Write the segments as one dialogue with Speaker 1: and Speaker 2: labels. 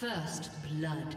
Speaker 1: First blood.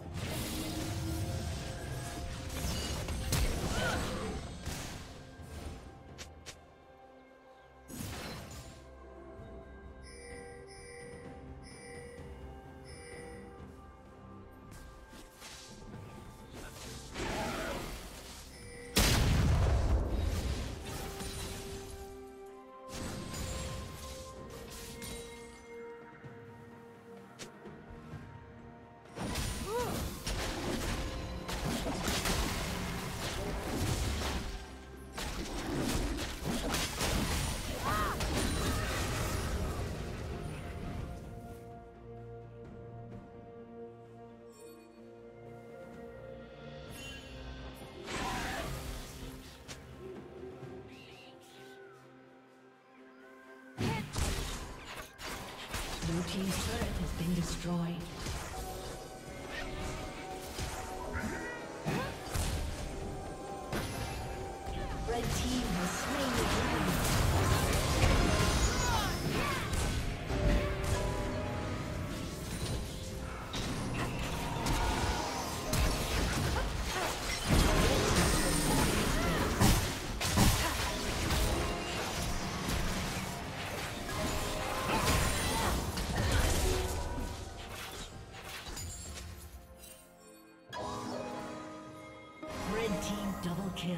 Speaker 1: Destroyed. Kill.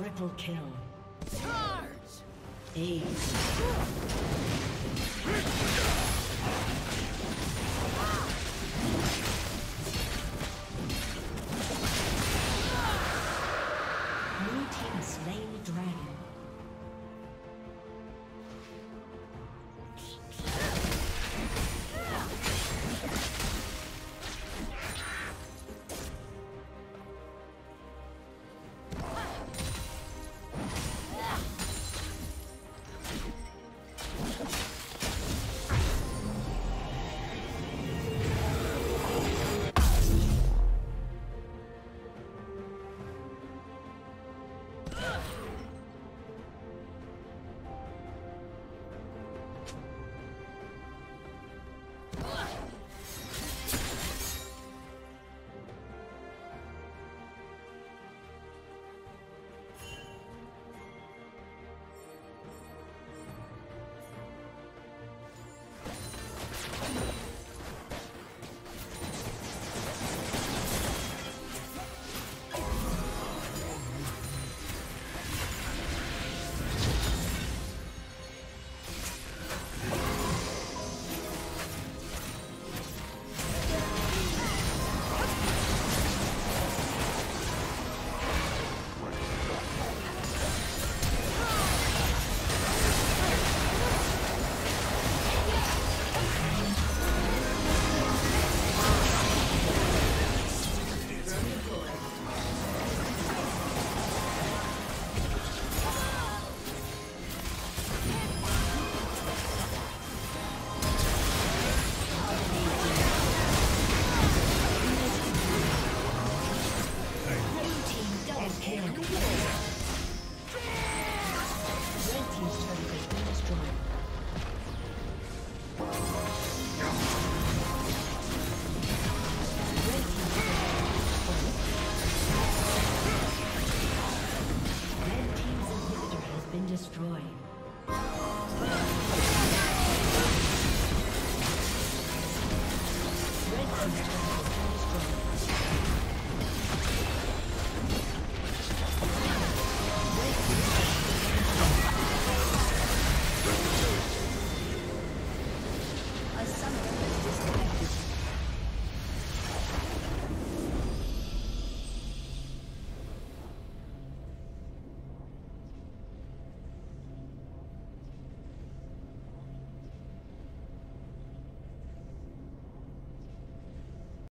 Speaker 1: Triple kill.
Speaker 2: Charge!
Speaker 1: Ace.